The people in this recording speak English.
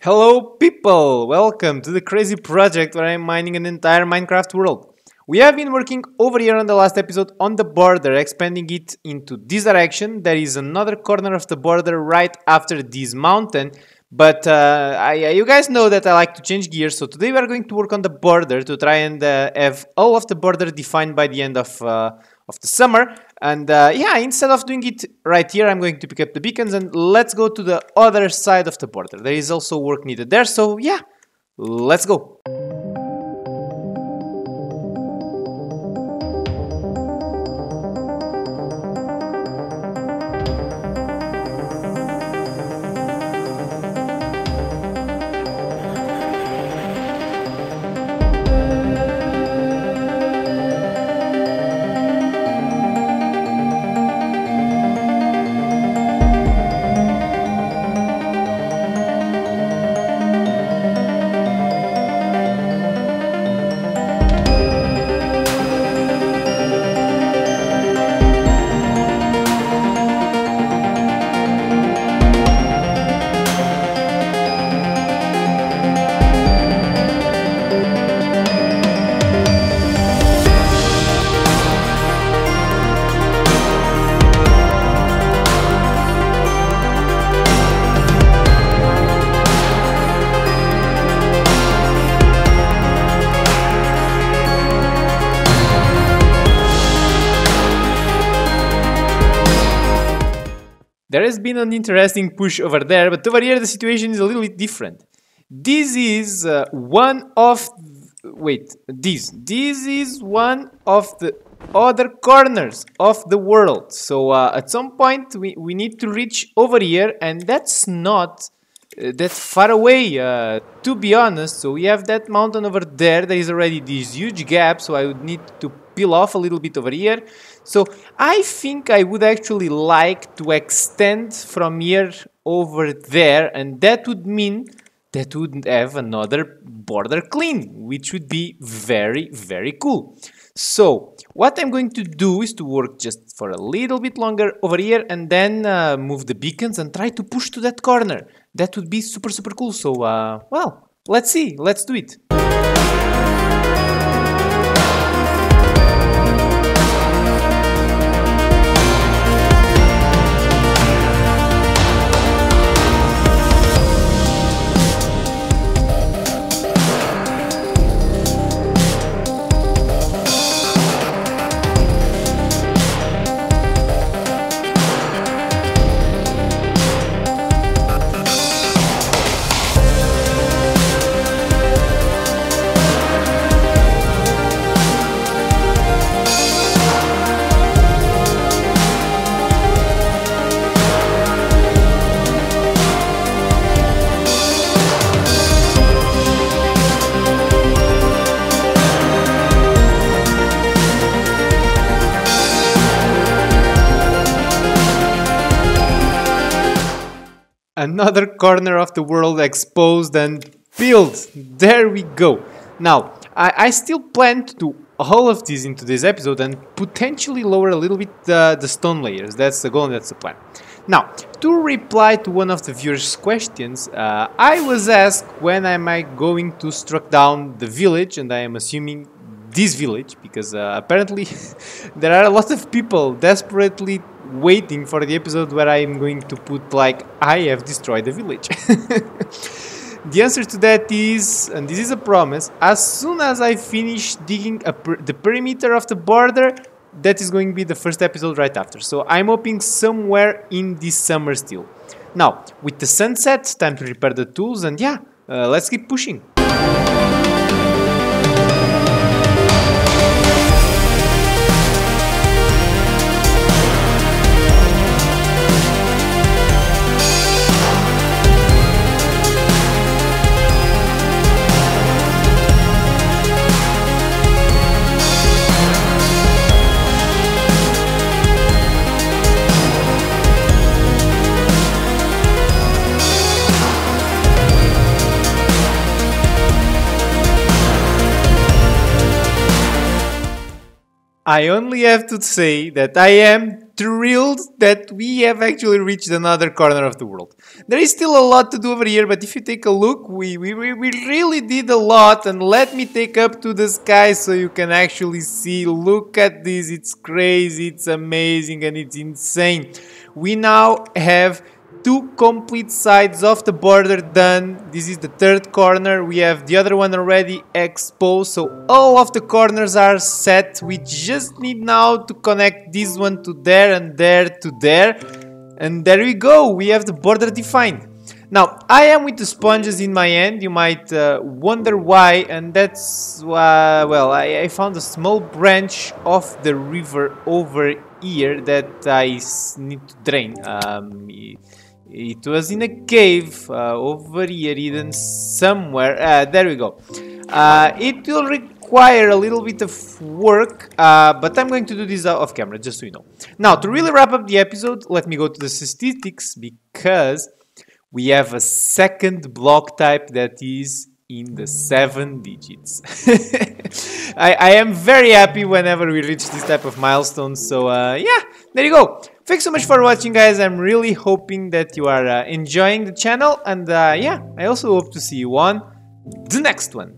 Hello people! Welcome to the crazy project where I'm mining an entire Minecraft world. We have been working over here on the last episode on the border, expanding it into this direction. There is another corner of the border right after this mountain, but uh, I, you guys know that I like to change gears, so today we are going to work on the border to try and uh, have all of the border defined by the end of, uh, of the summer. And uh, yeah, instead of doing it right here, I'm going to pick up the beacons and let's go to the other side of the border. There is also work needed there, so yeah, let's go. There has been an interesting push over there, but over here the situation is a little bit different. This is uh, one of... Wait, this. This is one of the other corners of the world. So uh, at some point we, we need to reach over here and that's not uh, that far away, uh, to be honest. So we have that mountain over there. There is already this huge gap, so I would need to peel off a little bit over here. So I think I would actually like to extend from here over there and that would mean that would have another border clean, which would be very, very cool. So what I'm going to do is to work just for a little bit longer over here and then uh, move the beacons and try to push to that corner. That would be super, super cool. So, uh, well, let's see. Let's do it. Another corner of the world exposed and built. There we go. Now, I, I, still plan to do all of this into this episode and potentially lower a little bit the, the stone layers. That's the goal and that's the plan. Now, to reply to one of the viewers' questions, uh, I was asked when am I going to struck down the village, and I am assuming this village because uh, apparently there are a lot of people desperately waiting for the episode where I am going to put like I have destroyed the village. the answer to that is, and this is a promise, as soon as I finish digging per the perimeter of the border, that is going to be the first episode right after. So I'm hoping somewhere in this summer still. Now, with the sunset, time to repair the tools and yeah, uh, let's keep pushing. I only have to say that I am thrilled that we have actually reached another corner of the world. There is still a lot to do over here, but if you take a look, we, we, we really did a lot. And let me take up to the sky so you can actually see. Look at this, it's crazy, it's amazing, and it's insane. We now have two complete sides of the border done. This is the third corner. We have the other one already exposed. So all of the corners are set. We just need now to connect this one to there and there to there. And there we go. We have the border defined. Now, I am with the sponges in my hand, you might uh, wonder why, and that's, uh, well, I, I, found a small branch of the river over here that I need to drain. Um, it was in a cave uh, over here, hidden somewhere. Uh, there we go. Uh, it will require a little bit of work, but I'm going to do this off camera, just so you know. Now, to really wrap up the episode, let me go to the statistics because we have a second block type that is in the seven digits. I, I, am very happy whenever we reach this type of milestone. So uh, yeah, there you go. Thanks so much for watching guys. I'm really hoping that you are uh, enjoying the channel. And uh, yeah, I also hope to see you on the next one.